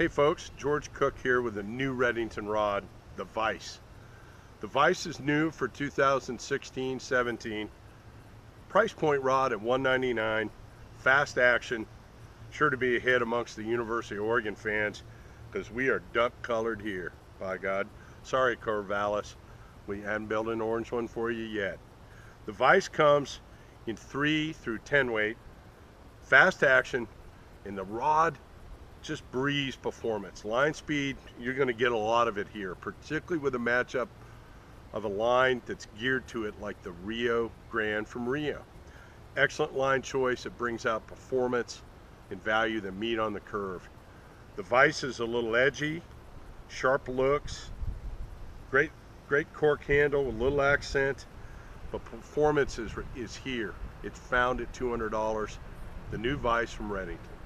Hey folks, George Cook here with a new Redington rod, the Vice. The Vice is new for 2016-17. Price point rod at 199 fast action, sure to be a hit amongst the University of Oregon fans because we are duck colored here, by God. Sorry Corvallis, we haven't built an orange one for you yet. The Vice comes in 3 through 10 weight, fast action, and the rod just breeze performance. Line speed, you're going to get a lot of it here, particularly with a matchup of a line that's geared to it like the Rio Grand from Rio. Excellent line choice. It brings out performance and value that meet on the curve. The Vice is a little edgy, sharp looks, great great cork handle, a little accent, but performance is, is here. It's found at $200. The new Vice from Redington.